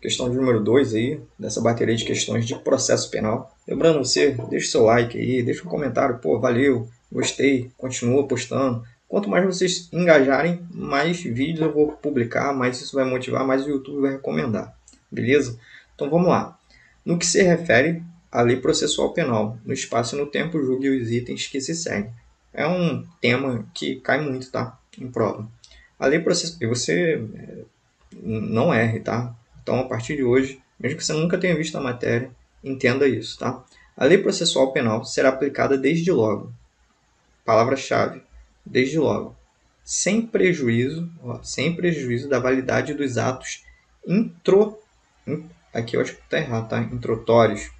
questão de número 2 aí, dessa bateria de questões de processo penal. Lembrando você, deixa seu like aí, deixa um comentário, pô, valeu, gostei, continua postando. Quanto mais vocês engajarem, mais vídeos eu vou publicar, mais isso vai motivar, mais o YouTube vai recomendar. Beleza? Então vamos lá. No que se refere à lei processual penal, no espaço e no tempo, julgue os itens que se seguem. É um tema que cai muito, tá? Em prova. A lei processual. Você é, não erre, tá? Então, a partir de hoje, mesmo que você nunca tenha visto a matéria, entenda isso, tá? A lei processual penal será aplicada desde logo. Palavra-chave: desde logo. Sem prejuízo, ó, sem prejuízo da validade dos atos intro. Aqui eu acho que está errado, tá? Introtórios.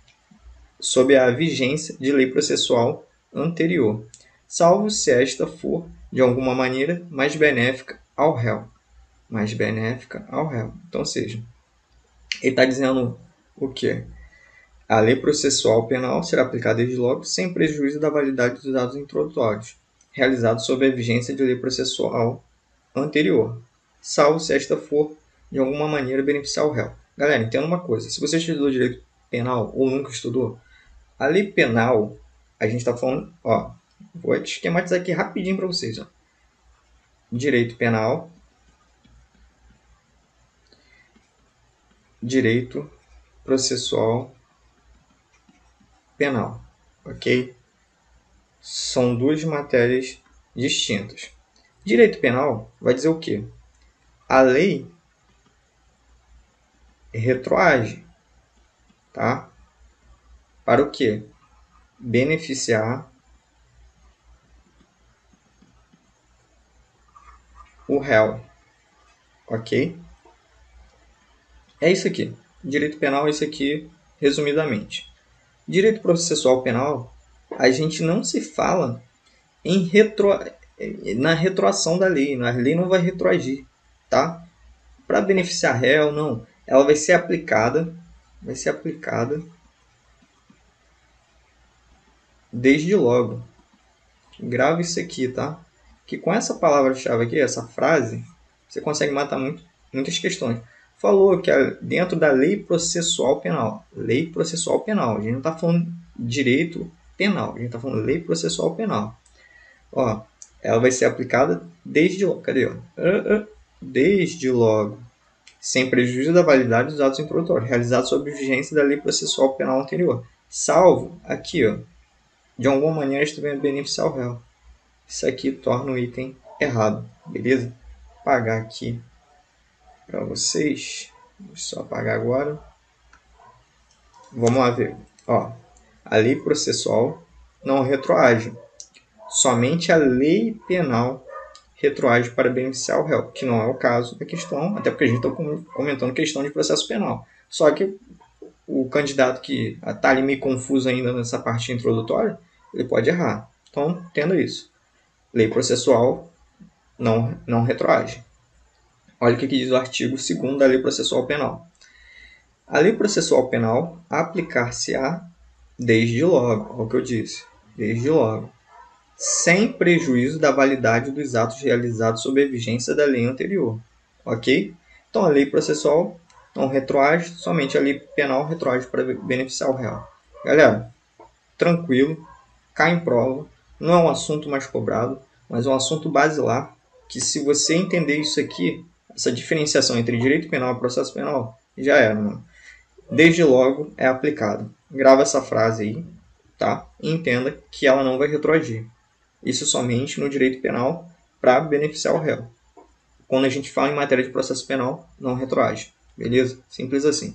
Sob a vigência de lei processual anterior, salvo se esta for, de alguma maneira, mais benéfica ao réu. Mais benéfica ao réu. Então, seja, ele está dizendo o quê? A lei processual penal será aplicada desde logo sem prejuízo da validade dos atos introdutórios, realizados sob a vigência de lei processual anterior, salvo se esta for de alguma maneira beneficiar o réu. Galera, entenda uma coisa: se você estudou direito penal ou nunca estudou, a lei penal, a gente está falando, ó, vou esquematizar aqui rapidinho para vocês, ó. Direito penal direito processual penal, ok? São duas matérias distintas. Direito penal vai dizer o quê? A lei retroage, tá? Para o quê? Beneficiar o réu, ok? É isso aqui. Direito penal é isso aqui, resumidamente. Direito processual penal, a gente não se fala em retro, na retroação da lei. A lei não vai retroagir, tá? Para beneficiar réu, não. Ela vai ser aplicada, vai ser aplicada desde logo. Grave isso aqui, tá? Que com essa palavra-chave aqui, essa frase, você consegue matar muito, muitas questões falou que é dentro da lei processual penal. Lei processual penal. A gente não está falando direito penal, a gente está falando lei processual penal. Ó, ela vai ser aplicada desde logo. Cadê? Ó? Desde logo. Sem prejuízo da validade dos atos introdutórios, realizados sob vigência da lei processual penal anterior. Salvo aqui, ó. De alguma maneira estiver beneficiar o réu. Isso aqui torna o item errado, beleza? Pagar aqui para vocês. Vou só apagar agora. Vamos lá ver. Ó, a lei processual não retroage. Somente a lei penal retroage para beneficiar o réu, que não é o caso da questão, até porque a gente está comentando questão de processo penal. Só que o candidato que está ali meio confuso ainda nessa parte introdutória, ele pode errar. Então, tendo isso. Lei processual não, não retroage. Olha o que diz o artigo 2 da Lei Processual Penal. A Lei Processual Penal aplicar-se-á desde logo, é o que eu disse, desde logo, sem prejuízo da validade dos atos realizados sob a vigência da lei anterior. Ok? Então a lei processual não retroage, somente a lei penal retroage para beneficiar o réu. Galera, tranquilo, cai em prova, não é um assunto mais cobrado, mas é um assunto basilar que se você entender isso aqui, essa diferenciação entre direito penal e processo penal já era, mano. Desde logo é aplicado. Grava essa frase aí, tá? E entenda que ela não vai retroagir. Isso somente no direito penal para beneficiar o réu. Quando a gente fala em matéria de processo penal, não retroage. Beleza? Simples assim.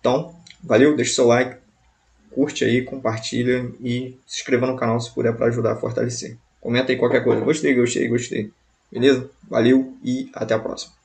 Então, valeu, deixa seu like, curte aí, compartilha e se inscreva no canal se puder para ajudar a fortalecer. Comenta aí qualquer coisa. Gostei, gostei, gostei. Beleza? Valeu e até a próxima.